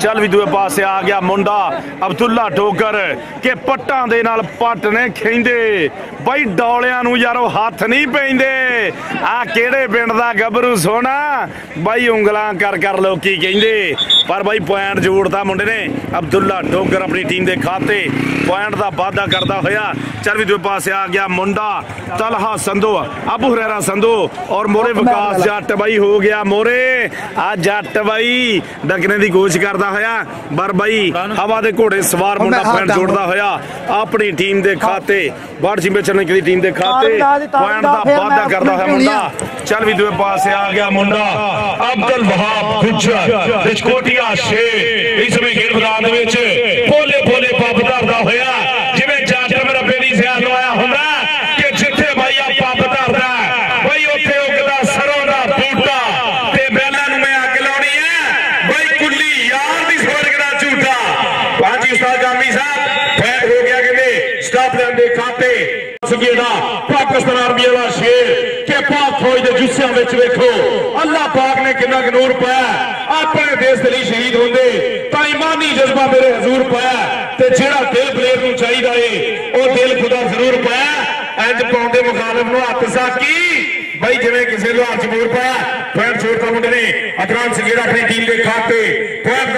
ਚੱਲ ਵੀ ਦੂਏ ਪਾਸੇ ਆ ਗਿਆ ਮੁੰਡਾ, ਅਬਦੁੱਲਾ ਠੋਕਰ, ਕਿ ਪੱਟਾਂ ਦੇ ਨਾਲ ਪੱਟ ਨੇ ਖੈਂਦੇ। ਬਾਈ ਡੌਲਿਆਂ ਨੂੰ ਯਾਰੋ ਹੱਥ ਨਹੀਂ ਪੈਂਦੇ। ਆ ਕਿਹੜੇ ਪਿੰਡ ਦਾ ਗੱਭਰੂ ਸੋਹਣਾ ਬਾਈ ਉਂਗਲਾਂ ਕਰ ਕਰ ਲੋਕੀ ਕਹਿੰਦੇ। ਪਰ ਬਾਈ ਪੁਆਇੰਟ ਜੋੜਦਾ ਮੁੰਡੇ ਨੇ। ਅਬਦੁੱਲਾ ਡੋਗਰ ਆਪਣੀ ਟੀਮ ਦੇ ਖਾਤੇ। ਪੁਆਇੰਟ ਦਾ ਵਾਅਦਾ ਕਰਦਾ ਹੋਇਆ। ਚੱਲ ਵੀ ਦੂਏ ਪਾਸੇ ਆ ਗਿਆ ਮੁੰਡਾ ਤਲਹਾ ਸੰਧੂ ਅਬੂ ਹਰੇਰਾ ਸੰਧੂ ਔਰ ਮੋਰੇ ਵਿਕਾਸ ਜੱਟ ਬਾਈ ਹੋ ਗਿਆ ਮੋਰੇ। ਆ ਜੱਟ ਬਾਈ ਡਕਨੇ ਦੀ ਕੋਸ਼ਿਸ਼ ਕਰਦਾ ਹੋਇਆ ਪਰ ਬਾਈ ਹਵਾ ਦੇ ਘੋੜੇ ਸਵਾਰ ਮੁੰਡਾ ਪੁਆਇੰਟ ਜੋੜਦਾ ਹੋਇਆ। ਆਪਣੀ ਟੀਮ ਦੇ ਖਾਤੇ ਬਾੜ ਸਿੰਬੇ ਚਰਨ ਦੀ ਟੀਮ ਦੇ ਖਾਤੇ ਪੁਆਇੰਟ ਦਾ ਵਾਅਦਾ ਕਰਦਾ ਹੋਇਆ ਮੁੰਡਾ। ਚੱਲ ਵੀ ਦੂਏ ਪਾਸੇ ਆ ਗਿਆ ਮੁੰਡਾ ਅਬਦੁਲ ਵਹਾਬ ਗੁੱਜਰ ਰਿਚਕੋਟੀਆ ਸ਼ੇ ਇਸ ਸਮੇਂ ਖੇਡ ਮੈਦਾਨ ਦੇ ਵਿੱਚ ਪੋਲੇ ਪੋਲੇ ਪੱਬ ਧਰਦਾ ਹੋਇਆ। ਜਿਵੇਂ ਜੱਟ ਮਰਬੇ ਦੀ ਸਿਆਰ ਲਵਾਇਆ ਹੁੰਦਾ ਕਿ ਜਿੱਥੇ ਬਾਈ ਆ ਪੱਬ ਧਰਦਾ ਬਾਈ ਉੱਥੇ ਉੱਗਦਾ ਸਰੋਂ ਦਾ ਬੂਟਾ। ਤੇ ਬੈਲਾਂ ਨੂੰ ਮੈਂ ਅੱਗ ਲਾਉਣੀ ਹੈ, ਬਾਈ ਕੁੱਲੀ ਯਾਰ ਦੀ ਸਵਰਗ ਦਾ ਝੂਠਾ ਬਾਜੀ ਉਸਤਾਦ ਗਾਮੀ ਸਾਹਿਬ, ਫੈਟ ਹੋ ਗਿਆ ਕਹਿੰਦੇ ਸਟਾਪ ਲੈਣ ਦੇ ਖਾਤੇ। ਸੰਗੇੜਾ ਪਾਕਿਸਤਾਨ ਆਰਮੀ ਵਾਲਾ ਸ਼ੇਰ, ਕਿ ਪਾਕ ਫੌਜ ਦੇ ਜੁੱਸਿਆਂ ਵਿੱਚ ਵੇਖੋ, ਅੱਲਾਹ ਪਾਕ ਨੇ ਕਿੰਨਾ ਕੁ ਨੂਰ ਪਾਇਆ। ਆਪਣੇ ਦੇਸ਼ ਦੇ ਲਈ ਸ਼ਹੀਦ ਹੁੰਦੇ। ਤਾਂ ਇਮਾਨੀ ਜਜ਼ਬਾ ਮੇਰੇ ਹਜ਼ੂਰ ਪਾਇਆ ਤੇ ਜਿਹੜਾ ਦਿਲ ਬਲੇਰ ਨੂੰ ਚਾਹੀਦਾ ਏ, ਉਹ ਦਿਲ ਖੁਦਾ ਜ਼ਰੂਰ ਪਾਇਆ ਇੰਜ ਪਾਉਂਦੇ ਮੁਖਾਲਫ ਨੂੰ ਹੱਥ ਸਾਕੀ। ਬਈ ਜਿਵੇਂ ਕਿਸੇ ਨੂੰ ਹੱਥ ਮੋਰ ਪਾਇਆ ਪੁਆਇੰਟ ਛੋੜਤਾ ਮੁੰਡੇ ਨੇ ਅਦਨਾਨ ਸੰਗੇੜਾ ਆਪਣੀ ਟੀਮ ਦੇ ਖਾਤੇ ਪੁਆਇੰਟ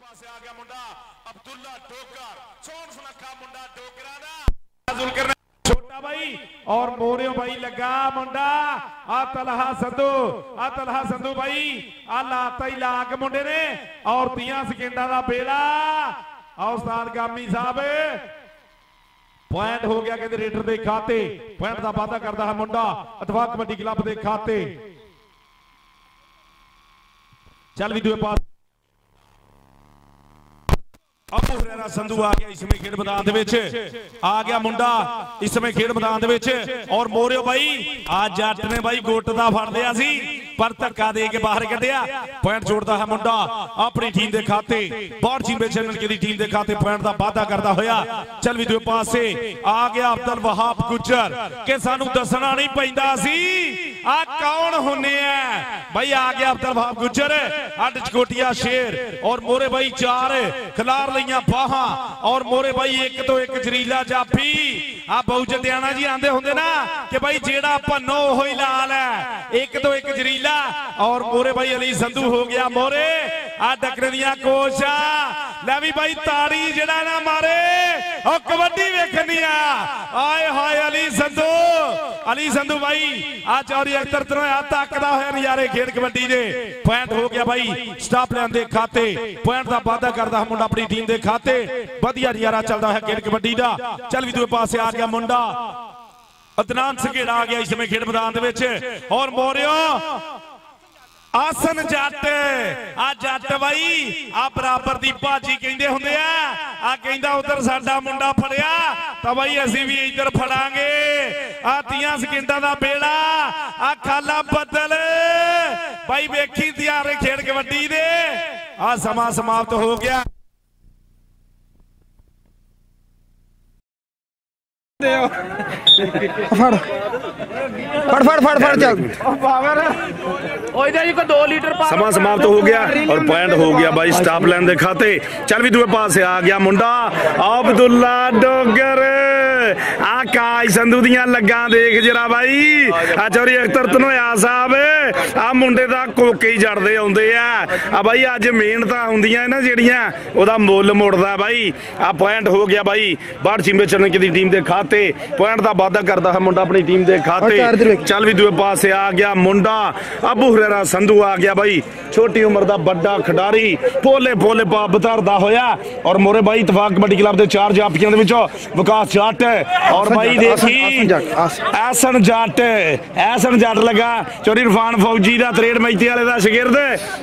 ਪਾਸੇ ਆ ਗਿਆ ਮੁੰਡਾ ਅਬਦੁੱਲਾ ਟੋਕਰ। ਸੋਹਣ ਸੁਨੱਖਾ ਮੁੰਡਾ ਟੋਕਰਾਂ ਦਾ। ਜ਼ੁਲਕਰ ਛੋਟਾ ਬਾਈ ਔਰ ਮੋਰਿਓ ਬਾਈ ਲੱਗਾ ਮੁੰਡਾ ਆ ਤਲਹਾ ਸੰਧੂ ਆ ਤਲਹਾ ਸੰਧੂ ਬਾਈ ਆ ਲਾਤਾ ਹੀ ਲਾਗ ਮੁੰਡੇ ਨੇ ਔਰ 30 ਸਕਿੰਟਾਂ ਦਾ ਬੇਲਾ ਆ ਉਸਤਾਦ ਗਾਮੀ ਸਾਹਿਬ ਪੁਆਇੰਟ ਹੋ ਗਿਆ ਕਹਿੰਦੇ ਰੇਡਰ ਦੇ ਖਾਤੇ ਪੁਆਇੰਟ ਦਾ ਵਾਅਦਾ ਕਰਦਾ ਹੈ ਮੁੰਡਾ ਅਥਵਾ ਕਬੱਡੀ ਕਲੱਬ ਦੇ ਖਾਤੇ ਚੱਲ ਵੀ ਦੂਏ ਪਾਸ ਅਬੂ ਹਰੇਰਾ ਸੰਧੂ ਆ ਗਿਆ ਇਸ ਸਮੇਂ ਖੇਡ ਮੈਦਾਨ ਦੇ ਵਿੱਚ। ਆ ਗਿਆ ਮੁੰਡਾ ਇਸ ਸਮੇਂ ਖੇਡ ਮੈਦਾਨ ਦੇ ਵਿੱਚ। ਔਰ ਮੋਰਿਓ ਬਾਈ, ਆ ਜੱਟ ਨੇ ਬਾਈ ਗੋਟ ਦਾ ਫੜ ਲਿਆ ਸੀ। ਪਰ ਧੱਕਾ ਦੇ ਕੇ ਬਾਹਰ ਕੱਢਿਆ। ਪੁਆਇੰਟ ਜੋੜਦਾ ਹੈ ਮੁੰਡਾ। ਆਪਣੀ ਟੀਮ ਦੇ ਖਾਤੇ। ਬੌੜ ਚੀਮੇ ਦੀ ਟੀਮ ਦੇ ਖਾਤੇ ਪੁਆਇੰਟ ਦਾ ਵਾਅਦਾ ਕਰਦਾ ਹੋਇਆ। ਚੱਲ ਵੀ ਦੂਏ ਪਾਸੇ। ਆ ਗਿਆ ਅਬਦੁਲ ਵਹਾਬ ਗੁੱਜਰ। ਕਿ ਸਾਨੂੰ ਦੱਸਣਾ ਨਹੀਂ ਪੈਂਦਾ ਸੀ। ਆ ਕੌਣ ਹੁੰਨੇ ਆ? ਬਾਈ ਆ ਗਿਆ ਅਬਦੁਲ ਵਹਾਬ ਗੁੱਜਰ। ਅੱਡ ਚਕੋਟੀਆ ਸ਼ੇਰ। ਔਰ ਮੋਰੇ ਬਾਈ ਚਾਰ। ਖਿਲਾਰ ਲਈਆਂ ਬਾਹਾਂ। ਔਰ ਮੋਰੇ ਬਾਈ ਇੱਕ ਤੋਂ ਇੱਕ ਜਰੀਲਾ ਜਾਫੀ ਆ ਬਹੁ ਜੰਡਿਆਣਾ ਜੀ ਆਂਦੇ ਹੁੰਦੇ ਨਾ ਕਿ ਬਾਈ ਜਿਹੜਾ ਭੰਨੋ ਉਹ ਹੀ ਲਾਲ ਹੈ, ਇੱਕ ਤੋਂ ਇੱਕ ਜਰੀਲਾ ਔਰ ਮੋਰੇ ਬਾਈ ਅਲੀ ਸੰਧੂ ਹੋ ਗਿਆ ਮੋਰੇ। ਆ ਡੱਕਰ ਦੀਆਂ ਕੋਸ਼ਾਂ। ਲੈ ਵੀ ਬਾਈ ਤਾੜੀ ਜਿਹੜਾ ਨਾ ਮਾਰੇ। ਉਹ ਕਬੱਡੀ ਵੇਖਣੀ ਆ ਆਏ ਹਾਏ ਅਲੀ ਸੰਧੂ। ਅਲੀ ਸੰਧੂ ਬਾਈ, ਆ ਚੌਰੀ ਅਖਤਰ ਤਰੋਂ ਆ ਤੱਕਦਾ ਹੋਇਆ ਨਜ਼ਾਰੇ ਖੇਡ ਕਬੱਡੀ ਦੇ। ਪੁਆਇੰਟ ਹੋ ਗਿਆ ਬਾਈ। ਸਟਾਪ ਲੈਣ ਦੇ ਖਾਤੇ। ਪੁਆਇੰਟ ਦਾ ਵਾਅਦਾ ਕਰਦਾ ਮੁੰਡਾ ਆਪਣੀ ਟੀਮ ਦੇ ਖਾਤੇ। ਵਧੀਆ ਨਜ਼ਾਰਾ ਚੱਲਦਾ ਹੈ ਖੇਡ ਕਬੱਡੀ ਦਾ। ਚੱਲ ਵੀ ਦੂਏ ਪਾਸੇ ਆ ਗਿਆ ਮੁੰਡਾ। ਅਦਨਾਨ ਸੰਘੇੜਾ ਆ ਗਿਆ ਇਸ ਸਮੇਂ ਖੇਡ ਮੈਦਾਨ ਦੇ ਵਿੱਚ। ਔਰ ਮੋਰਿਓ, ਆਸਨ ਜੱਟ, ਆ ਜੱਟ ਬਾਈ, ਆ ਬਰਾਬਰ ਦੀ ਬਾਜੀ ਕਹਿੰਦੇ ਹੁੰਦੇ ਆ। ਆ ਕਹਿੰਦਾ ਉਧਰ ਸਾਡਾ ਮੁੰਡਾ ਫੜਿਆ, ਤਾਂ ਬਾਈ ਅਸੀਂ ਵੀ ਇੱਧਰ ਫੜਾਂਗੇ। ਆ ਤੀਆਂ ਸਕਿੰਟਾਂ ਦਾ ਬੇੜਾ ਆ ਖਾਲਾ ਬੱਦਲ। ਬਾਈ ਵੇਖੀ ਤਿਆਰੇ ਖੇਡ ਕਬੱਡੀ ਦੇ। ਆ ਸਮਾਂ ਸਮਾਪਤ ਹੋ ਗਿਆ। ਫੜ ਫੜ ਫੜ ਫੜ ਫੜ ਚੱਲ ਉਹਦਾ ਜੀ ਕੋ 2 ਲੀਟਰ ਪਾ ਸਮਾਂ ਸਮਾਪਤ ਹੋ ਗਿਆ ਔਰ ਪੁਆਇੰਟ ਹੋ ਗਿਆ ਬਾਈ ਸਟਾਪ ਲੈਣ ਦੇ ਖਾਤੇ ਚੱਲ ਵੀ ਦੂਏ ਪਾਸੇ ਆ ਗਿਆ ਮੁੰਡਾ ਅਬਦੁੱਲਾ ਡੋਗਰ ਆ ਕਾਜ ਸੰਧੂ ਦੀਆਂ ਲੱਗਾ ਦੇਖ ਜਰਾ ਬਾਈ। ਆ ਚੌਰੀ ਅਖਤਰ ਧਨੋਇਆ ਸਾਹਿਬ। ਆ ਮੁੰਡੇ ਦਾ ਕੋਕੇ ਹੀ ਜੜਦੇ ਆਉਂਦੇ ਆ। ਆ ਬਾਈ ਅੱਜ ਮਿਹਨਤਾਂ ਹੁੰਦੀਆਂ ਨਾ ਜਿਹੜੀਆਂ ਉਹਦਾ ਮੁੱਲ ਮੁੜਦਾ ਬਾਈ। ਆ ਪੁਆਇੰਟ ਹੋ ਗਿਆ ਬਾਈ। ਬਾਹਰ ਚਿੰਬੇ ਚਰਨ ਦੀ ਟੀਮ ਦੇ ਖਾਤੇ। ਪੁਆਇੰਟ ਦਾ ਵਾਅਦਾ ਕਰਦਾ ਹੈ ਮੁੰਡਾ ਆਪਣੀ ਟੀਮ ਦੇ ਖਾਤੇ। ਚੱਲ ਵੀ ਦੂਏ ਪਾਸੇ ਆ ਗਿਆ ਮੁੰਡਾ। ਅਬੂ ਹੁਰੇਰਾ ਸੰਧੂ ਆ ਗਿਆ ਬਾਈ। ਛੋਟੀ ਉਮਰ ਦਾ ਵੱਡਾ ਖਿਡਾਰੀ। ਪੋਲੇ ਪੋਲੇ ਪਾਪ ਧਰਦਾ ਹੋਇਆ। ਔਰ ਮੋਰੇ ਬਾਈ ਇਤਫਾਕ ਕਬੱਡੀ ਕਲੱਬ ਦੇ ਚਾਰ ਜਾਪੀਆਂ ਦੇ ਵਿੱਚੋਂ ਵਿਕਾਸ ਜੱਟ ਔਰ ਆਸਨ- ਦੇਖੀ। ਐਸਨ ਜੱਟ ਐਸਨ ਜੱਟ ਲੱਗਾ। ਚੋਰੀ ਇਰਫਾਨ ਫੌਜੀ ਦਾ 63 ਮੈਤੀ ਵਾਲੇ ਦਾ ਸ਼ਾਗਿਰਦ।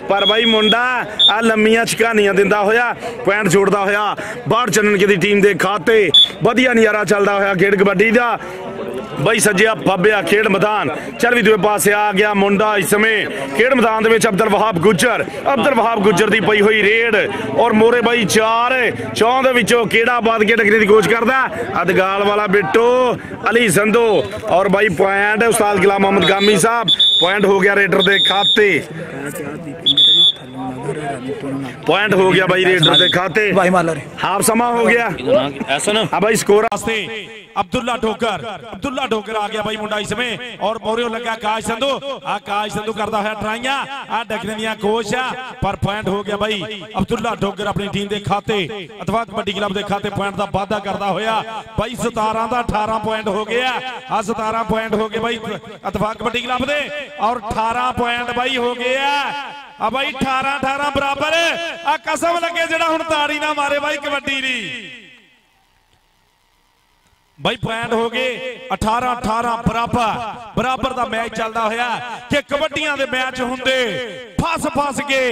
ਪਰ ਬਾਈ ਮੁੰਡਾ ਆ ਲੰਮੀਆਂ ਛਕਾਨੀਆਂ ਦਿੰਦਾ ਹੋਇਆ ਪੁਆਇੰਟ ਛੋੜਦਾ ਹੋਇਆ। ਬਾਹਰ ਚੰਨਣ ਦੀ ਟੀਮ ਦੇ ਖਾਤੇ। ਵਧੀਆ ਨਜ਼ਾਰਾ ਚੱਲਦਾ ਹੋਇਆ ਖੇਡ ਕਬੱਡੀ ਦਾ। ਬਾਈ ਸੱਜਿਆ ਫੱਬਿਆ ਖੇਡ ਮੈਦਾਨ। ਚੱਲ ਵੀ ਦੂਏ ਪਾਸੇ ਆ ਗਿਆ ਮੁੰਡਾ ਇਸ ਸਮੇਂ। ਖੇਡ ਮੈਦਾਨ ਦੇ ਵਿੱਚ ਅਬਦੁਲ ਵਹਾਬ ਗੁੱਜਰ। ਅਬਦੁਲ ਵਹਾਬ ਗੁੱਜਰ ਦੀ ਪਈ ਹੋਈ ਰੇਡ। ਔਰ ਮੋਰੇ ਬਾਈ ਚਾਰ। ਚੌਂ ਦੇ ਵਿੱਚੋਂ ਕਿਹੜਾ ਬਾਦ ਕੇ ਟਕਰੀ ਦੀ ਕੋਚ ਕਰਦਾ? ਅਦਗਾਲ ਵਾਲਾ ਬਿੱਟੂ ਅਲੀ ਸੰਧੂ। ਔਰ ਬਾਈ ਪੁਆਇੰਟ ਉਸਤਾਦ ਗੁਲਾਮ ਮੁਹੰਮਦ ਗਾਮੀ ਸਾਹਿਬ। ਪੁਆਇੰਟ ਹੋ ਗਿਆ ਰੇਡਰ ਦੇ ਖਾਤੇ। ਪੁਆਇੰਟ ਹੋ ਗਿਆ ਬਾਈ ਰੇਡਰ ਦੇ ਖਾਤੇ। ਹਾਫ ਸਮਾਂ ਹੋ ਗਿਆ। ਐਸਨ? ਆ ਬਾਈ ਸਕੋਰ ਵਾਸਤੇ। ਅਬਦੁੱਲਾ ਠੋਕਰ। ਅਬਦੁੱਲਾ ਠੋਕਰ ਆ ਗਿਆ ਬਾਈ ਮੁੰਡਾ ਇਸ ਸਮੇਂ। ਔਰ ਮੋਰਿਓ ਲੱਗਾ ਕਾਜ ਸੰਧੂ। ਆ ਕਾਜ ਸੰਧੂ ਕਰਦਾ ਹੋਇਆ ਟਰਾਈਆਂ। ਆ ਡੱਕਣੇ ਦੀਆਂ ਕੋਸ਼ ਆ ਪਰ ਪੁਆਇੰਟ ਹੋ ਗਿਆ ਬਾਈ। ਅਬਦੁੱਲਾ ਠੋਕਰ ਆਪਣੀ ਟੀਮ ਦੇ ਖਾਤੇ। ਅਥਵਾ ਕਬੱਡੀ ਕਲੱਬ ਦੇ ਖਾਤੇ ਪੁਆਇੰਟ ਦਾ ਵਾਅਦਾ 17 ਦਾ 18 ਪੁਆਇੰਟ ਹੋ ਗਿਆ। ਆ 17 ਪੁਆਇੰਟ ਹੋ ਗਏ ਬਾਈ ਅਥਵਾ ਕਬੱਡੀ ਕਲੱਬ ਦੇ। ਔਰ 18 ਪੁਆਇੰਟ ਬਾਈ ਹੋ ਗਏ ਆ। ਆ ਬਾਈ 18 18 ਬਰਾਬਰ। ਆ ਕਸਮ ਲੱਗੇ ਜਿਹੜਾ ਹੁਣ ਤਾੜੀ ਨਾ ਮਾਰੇ ਬਾਈ ਕਬੱਡੀ ਦੀ। ਬਾਈ ਪੁਆਇੰਟ ਹੋ ਗਏ 18 18 ਬਰਾਬਰ ਬਰਾਬਰ ਦਾ ਮੈਚ ਚੱਲਦਾ ਹੋਇਆ ਕਿ ਕਬੱਡੀਆਂ ਦੇ ਮੈਚ ਹੁੰਦੇ ਫਸ ਫਸ ਕੇ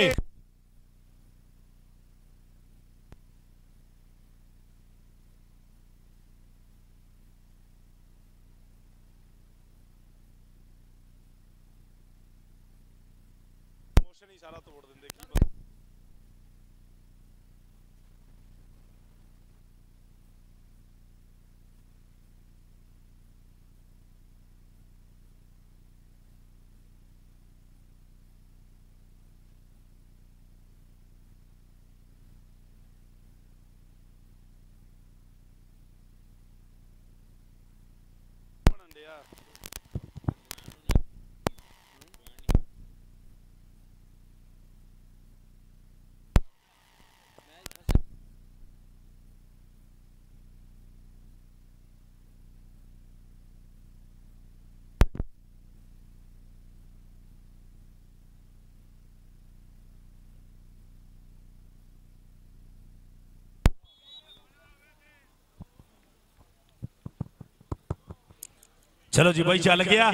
ਚਲੋ ਜੀ ਬਾਈ ਚੱਲ ਗਿਆ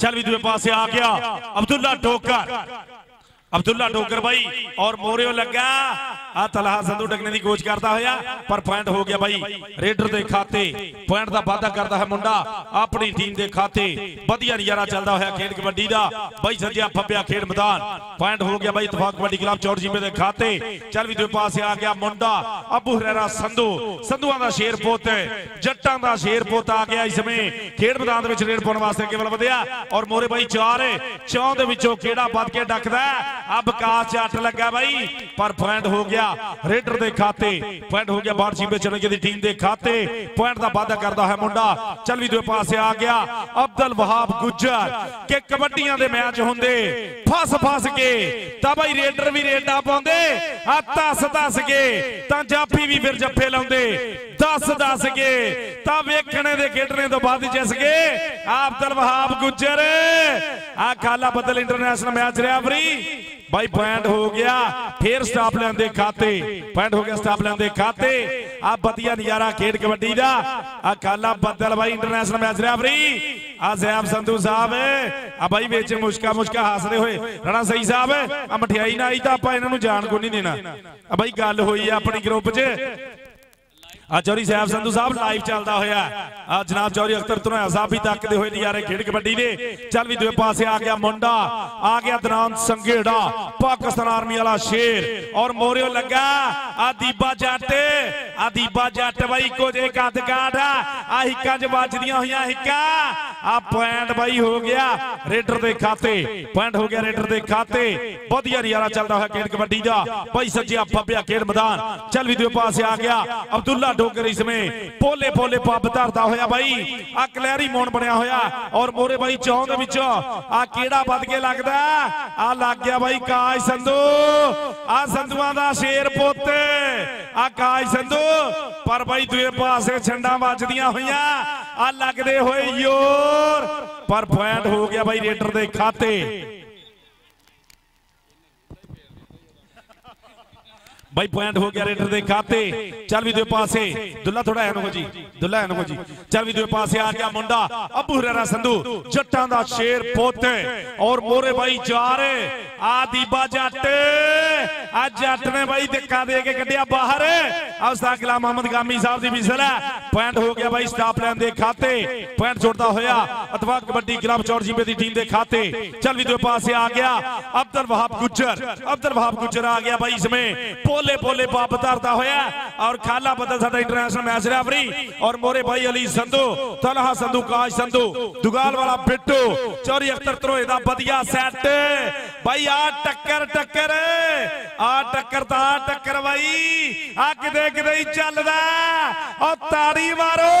ਚੱਲ ਵੀ ਦੂਏ ਪਾਸੇ ਆ ਗਿਆ ਅਬਦੁੱਲਾ ਠੋਕਰ ਅਬਦੁੱਲਾ ਠੋਕਰ ਬਾਈ ਔਰ ਮੋਰਿਓ ਲੱਗਾ। ਆ ਤਲਹਾ ਸੰਧੂ ਡਕਨੇ ਦੀ ਕੋਚ ਕਰਦਾ ਹੋਇਆ, ਪਰ ਪੁਆਇੰਟ ਹੋ ਗਿਆ ਬਾਈ। ਰੇਡਰ ਦੇ ਖਾਤੇ ਪੁਆਇੰਟ ਦਾ ਵਾਅਦਾ ਕਰਦਾ ਹੈ ਮੁੰਡਾ। ਆਪਣੀ ਟੀਮ ਦੇ ਖਾਤੇ, ਵਧੀਆ ਨਜ਼ਾਰਾ ਚੱਲਦਾ ਹੋਇਆ ਖੇਡ ਕਬੱਡੀ ਦਾ। ਬਾਈ ਸੱਜਿਆ ਫੱਬਿਆ ਖੇਡ ਮੈਦਾਨ। ਪੁਆਇੰਟ ਹੋ ਗਿਆ ਬਾਈ ਇਤਫਾਕ ਕਬੱਡੀ ਕਲੱਬ ਚੌੜ ਜੀਮੇ ਦੇ ਖਾਤੇ। ਚੱਲ ਵੀ ਦੂਜੇ ਪਾਸੇ ਆ ਗਿਆ ਮੁੰਡਾ। ਅਬੂ ਹਰੇਰਾ ਸੰਧੂ। ਸੰਧੂਆਂ ਦਾ ਸ਼ੇਰ ਪੁੱਤ ਜੱਟਾਂ ਦਾ ਸ਼ੇਰ ਪੁੱਤ ਆ ਗਿਆ ਇਸ ਸਮੇਂ। ਖੇਡ ਮੈਦਾਨ ਦੇ ਵਿੱਚ ਰੇਡ ਪਾਉਣ ਵਾਸਤੇ ਕੇਵਲ ਵਧਿਆ। ਔਰ ਮੋਰੇ ਬਾਈ ਚਾਰ ਚੌਂ ਦੇ ਵਿੱਚੋਂ ਕਿਹੜਾ ਵੱਧ ਕੇ ਡੱਕਦਾ ਆ ਵਿਕਾਸ ਚੱਟ ਲੱਗਾ ਬਾਈ, ਪਰ ਪੁਆਇੰਟ ਹੋ ਗਿਆ ਰੇਡਰ ਦੇ ਖਾਤੇ। ਪੁਆਇੰਟ ਹੋ ਗਿਆ ਬਾੜ ਜੀਮੇ ਚਣਕੇ ਦੀ ਟੀਮ ਦੇ ਖਾਤੇ। ਪੁਆਇੰਟ ਦਾ ਵਾਅਦਾ ਕਰਦਾ ਹੈ ਮੁੰਡਾ। ਚੱਲ ਵੀ ਦੂਜੇ ਪਾਸੇ ਆ ਗਿਆ। ਅਬਦੁਲ ਵਹਾਬ ਗੁੱਜਰ ਕਿ ਕਬੱਡੀਆਂ ਦੇ ਮੈਚ ਹੁੰਦੇ। ਫਸ ਫਸ ਕੇ ਤਾਂ ਬਾਈ ਰੇਡਰ ਵੀ ਰੇਡਾ ਪਾਉਂਦੇ। ਆ ਤਸ ਤਸ ਕੇ ਤਾਂ ਜਾਫੀ ਵੀ ਫਿਰ ਜੱਫੇ ਲਾਉਂਦੇ। ਦੱਸ ਦੱਸ ਕੇ ਤਾਂ ਵੇਖਣੇ ਦੇ ਖੇਡਣੇ ਤੋਂ ਬਾਅਦ ਜਿਸ ਗਏ ਆ ਅਬਦੁਲ ਵਹਾਬ ਗੁੱਜਰ। ਆ ਖਾਲਾ ਬਦਲ ਇੰਟਰਨੈਸ਼ਨਲ ਮੈਚ ਰਿਹਾ ਫਰੀ ਬਾਈ ਪੁਆਇੰਟ ਹੋ ਗਿਆ, ਫੇਰ ਸਟਾਪ ਲੈਣ ਖਾਤੇ। ਪੁਆਇੰਟ ਹੋ ਗਿਆ ਸਟਾਪ ਲੈਣ ਖਾਤੇ। ਆ ਵਧੀਆ ਨਜ਼ਾਰਾ ਖੇਡ ਕਬੱਡੀ ਦਾ। ਆ ਖਾਲਾ ਬਦਲ ਬਾਈ ਇੰਟਰਨੈਸ਼ਨਲ ਮੈਚ ਰਿਹਾ ਆ ਜ਼ੈਬ ਸੰਧੂ ਸਾਹਿਬ। ਆ ਬਾਈ ਵਿੱਚ ਮੁਸ਼ਕਾ ਮੁਸ਼ਕਾ ਹੱਸਦੇ ਹੋਏ। ਰਣਾ ਸਹੀ ਸਾਹਿਬ, ਆ ਮਠਿਆਈ ਨਾ ਆਈ ਤਾਂ ਆਪਾਂ ਇਹਨਾਂ ਨੂੰ ਜਾਣ ਕੋ ਨਹੀਂ ਦੇਣਾ। ਆ ਬਾਈ ਗੱਲ ਹੋਈ ਆ ਆਪਣੀ ਗਰੁੱਪ 'ਚ। ਆ ਚੌਰੀ ਸਾਹਿਬ ਸੰਧੂ ਸਾਹਿਬ ਲਾਈਵ ਚੱਲਦਾ ਹੋਇਆ। ਆ ਜਨਾਬ ਚੌਰੀ ਅਖਤਰ ਧਨੋਆ ਸਾਹਿਬ ਵੀ ਤੱਕਦੇ ਹੋਏ ਨਜ਼ਾਰੇ ਖੇਡ ਕਬੱਡੀ ਦੇ। ਚੱਲ ਵੀ ਦੂਏ ਪਾਸੇ ਆ ਗਿਆ ਮੁੰਡਾ, ਆ ਗਿਆ ਦਨਾਮ ਸੰਘੇੜਾ, ਪਾਕਿਸਤਾਨ ਆਰਮੀ ਵਾਲਾ ਸ਼ੇਰ। ਔਰ ਮੋਰਿਓ ਲੱਗਾ, ਆ ਦੀਬਾ ਜੱਟ, ਆ ਦੀਬਾ ਜੱਟ ਬਾਈ ਇੱਕੋ ਜੇ ਕੱਦ ਕਾਠ ਆ। ਹਿੱਕਾਂ 'ਚ ਵੱਜਦੀਆਂ ਹੋਈਆਂ ਹਿੱਕਾਂ। ਆ ਪੁਆਇੰਟ ਬਾਈ ਹੋ ਗਿਆ ਰੇਡਰ ਦੇ ਖਾਤੇ। ਪੁਆਇੰਟ ਹੋ ਗਿਆ ਰੇਡਰ ਦੇ ਖਾਤੇ। ਵਧੀਆ ਨਜ਼ਾਰਾ ਚੱਲਦਾ ਹੋਇਆ ਖੇਡ ਕਬੱਡੀ ਦਾ। ਬਾਈ ਸੱਜਿਆ ਫੱਬਿਆ ਖੇਡ ਮੈਦਾਨ। ਚੱਲ ਵੀ ਦੂਏ ਪਾਸੇ ਆ ਗਿਆ ਅਬਦੁੱਲਾ ਡੋਗਰ ਇਸਮੇ ਪੋਲੇ ਪੋਲੇ ਪੱਬ ਧਰਦਾ ਹੋਇਆ ਬਾਈ। ਆ ਕਲੈਰੀ ਮੋਨ ਬਣਿਆ ਹੋਇਆ। ਔਰ ਮੋਰੇ ਬਾਈ ਚੌਂ ਦੇ ਵਿੱਚ ਆ ਕਿਹੜਾ ਵੱਧ ਕੇ ਲੱਗਦਾ? ਆ ਲੱਗ ਗਿਆ ਬਾਈ ਕਾਜ ਸੰਧੂ। ਆ ਸੰਧੂਆਂ ਦਾ ਸ਼ੇਰ ਪੁੱਤ। ਆ ਕਾਜ ਸੰਧੂ। ਪਰ ਬਾਈ ਦੂਏ ਪਾਸੇ ਛੰਡਾਂ ਵੱਜਦੀਆਂ ਹੋਈਆਂ। ਆ ਲੱਗਦੇ ਹੋਏ ਯੋਰ ਪਰ ਪੁਆਇੰਟ ਹੋ ਗਿਆ ਬਾਈ ਰੇਡਰ ਦੇ ਖਾਤੇ। ਬਾਈ ਪੁਆਇੰਟ ਹੋ ਗਿਆ ਰੇਡਰ ਦੇ ਖਾਤੇ। ਚੱਲ ਵੀ ਦੋ ਪਾਸੇ। ਦੁੱਲਾ ਥੋੜਾ ਐਨ ਹੋ ਜੀ। ਦੁੱਲਾ ਐਨ ਹੋ ਜੀ। ਚੱਲ ਵੀ ਦੋ ਪਾਸੇ ਆ ਗਿਆ ਮੁੰਡਾ। ਅਬੂ ਹਰੇਰਾ ਸੰਧੂ, ਜੱਟਾਂ ਦਾ ਸ਼ੇਰ ਪੋਤੇ ਔਰ ਮੋਰੇ ਬਾਈ ਚਾਰ ਆ ਦੀਬਾ ਜੱਟ। ਆ ਜੱਟ ਨੇ ਬਾਈ ਧੱਕਾ ਦੇ ਕੇ ਕੱਢਿਆ ਬਾਹਰ। ਆ ਉਸਤਾਦ ਗੁਲਾਮ ਮੁਹੰਮਦ ਗਾਮੀ ਸਾਹਿਬ ਦੀ ਵਿਸਲ ਹੈ। ਪੁਆਇੰਟ ਹੋ ਗਿਆ ਬਾਈ ਸਟਾਪ ਲੈਣ ਦੇ ਖਾਤੇ। ਪੁਆਇੰਟ ਜੋੜਦਾ ਹੋਇਆ ਅਥਵਾ ਕਬੱਡੀ ਕਲੱਬ ਚੌੜ ਦੀ ਟੀਮ ਦੇ ਖਾਤੇ। ਚੱਲ ਵੀ ਦੋ ਪਾਸੇ ਆ ਗਿਆ। ਅਬਦੁਲ ਵਹਾਬ ਗੁੱਜਰ। ਅਬਦੁਲ ਵਹਾਬ ਗੁੱਜਰ ਆ ਗਿਆ ਬਾਈ ਸਮੇਂ। ਪੋਲੇ ਪੋਲੇ ਬੱਬ ਧਰਦਾ ਹੋਇਆ। ਔਰ ਖਾਲਾ ਬਦਲ ਸਾਡਾ ਇੰਟਰਨੈਸ਼ਨਲ ਮੈਚ ਰੈਫਰੀ ਔਰ ਮੋਰੇ ਬਾਈ ਅਲੀ ਸੰਧੂ ਤਲਹਾ ਸੰਧੂ, ਕਾਸ਼ ਸੰਧੂ, ਦੁਗਾਲ ਵਾਲਾ ਬਿੱਟੂ, ਚੌਰੀ ਅਖਤਰ ਤਰੋਏ ਦਾ ਵਧੀਆ ਸੈੱਟ ਬਾਈ ਭਾਈ ਆ ਟੱਕਰ ਟੱਕਰ। ਆ ਟੱਕਰ ਤਾਂ ਆ ਟੱਕਰ ਬਾਈ। ਆ ਕਿਤੇ ਕਿਤੇ ਹੀ ਚੱਲਦਾ। ਔ ਤਾੜੀ ਮਾਰੋ।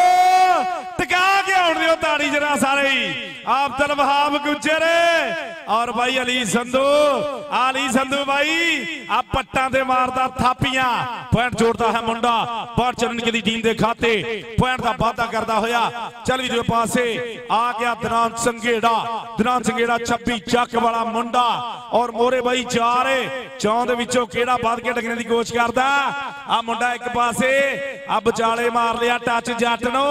ਟਿਕਾ ਕੇ ਆਉਣ ਦਿਓ ਤਾੜੀ ਜਰਾ ਸਾਰੇ। ਹੀ ਅਬਦੁਲ ਵਹਾਬ ਗੁੱਜਰ। ਔਰ ਭਾਈ ਅਲੀ ਸੰਧੂ ਆਲੀ ਸੰਧੂ ਬਾਈ ਆ ਪੱਟਾਂ ਤੇ ਮਾਰਦਾ ਥਾਪੀਆਂ। ਪੁਆਇੰਟ ਜੋੜਦਾ ਹੈ ਮੁੰਡਾ। ਬਾਹਰ ਚਰਨ ਦੀ ਟੀਮ ਦੇ ਖਾਤੇ। ਪੁਆਇੰਟ ਦਾ ਵਾਅਦਾ ਕਰਦਾ ਹੋਇਆ। ਚੱਲ ਵੀ ਦੂਏ ਪਾਸੇ ਆ ਗਿਆ ਦਨਾਨ ਸੰਘੇੜਾ। ਦਨਾਨ ਸੰਘੇੜਾ 26 ਚੱਕ ਵਾਲਾ ਮੁੰਡਾ। ਔਰ ਮੋਰੇ ਬਾਈ ਚਾਰ ਚੌਂ ਦੇ ਵਿੱਚੋਂ ਕਿਹੜਾ ਵੱਧ ਕੇ ਡਗਣੇ ਦੀ ਕੋਸ਼ਿਸ਼ ਕਰਦਾ? ਆ ਮੁੰਡਾ ਇੱਕ ਪਾਸੇ ਆ ਵਿਚਾਲੇ ਮਾਰ ਲਿਆ ਟੱਚ ਜੱਟ ਨੂੰ।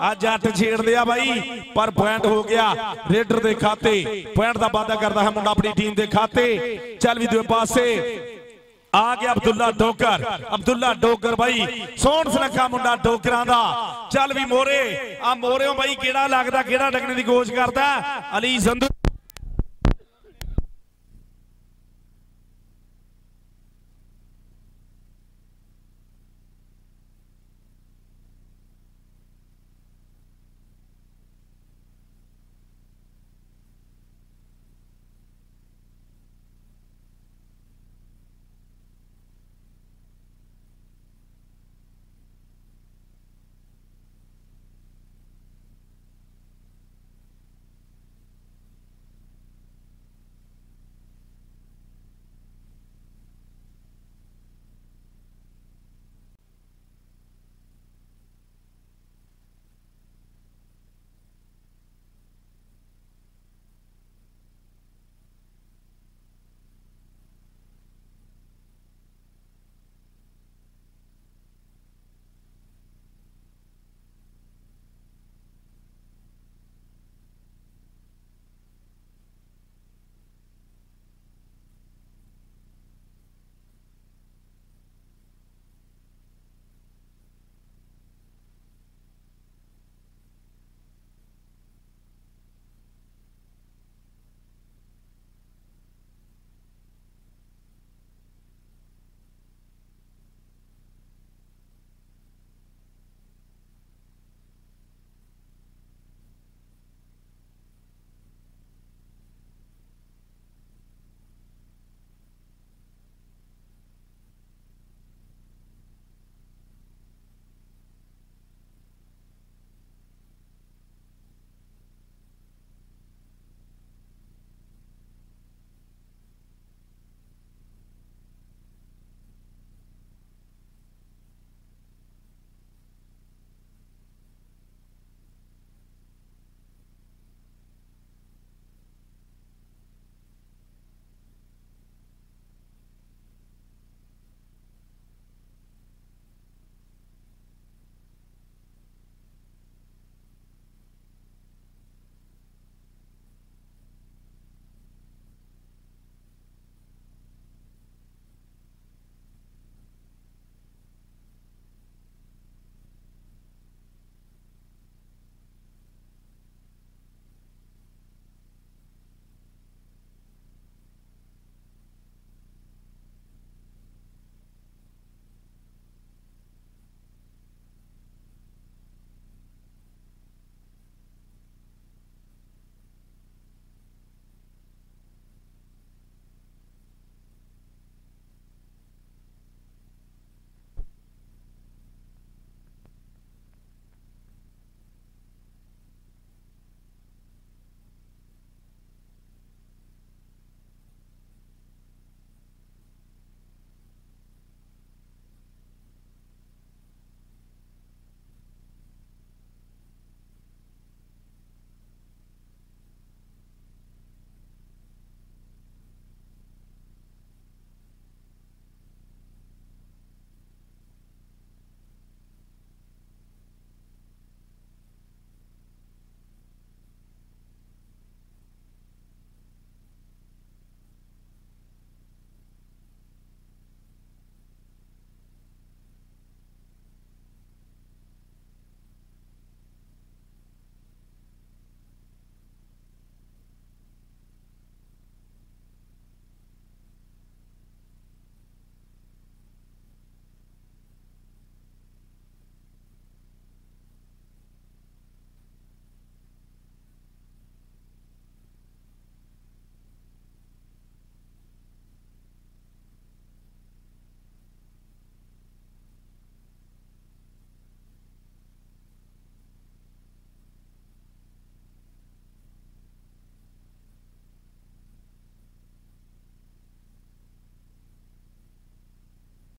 ਆ ਜੱਟ ਛੇੜ ਲਿਆ ਬਾਈ, ਪਰ ਪੁਆਇੰਟ ਹੋ ਗਿਆ ਰੇਡਰ ਦੇ ਖਾਤੇ। ਪੁਆਇੰਟ ਦਾ ਵਾਅਦਾ ਕਰਦਾ ਹੈ ਮੁੰਡਾ ਆਪਣੀ ਟੀਮ ਦੇ ਖਾਤੇ। ਚੱਲ ਵੀ ਦੂਏ ਪਾਸੇ। ਆ ਗਿਆ ਅਬਦੁੱਲਾ ਡੋਗਰ। ਅਬਦੁੱਲਾ ਡੋਗਰ ਬਾਈ ਸੋਹਣ ਸੁਨੱਖਾ ਮੁੰਡਾ ਡੋਗਰਾਂ ਦਾ। ਚੱਲ ਵੀ ਮੋਰੇ। ਆ ਮੋਰਿਓ ਬਾਈ ਕਿਹੜਾ ਲੱਗਦਾ, ਕਿਹੜਾ ਡਗਣੇ ਦੀ ਕੋਸ਼ਿਸ਼ ਕਰਦਾ? ਅਲੀ ਸੰਧੂ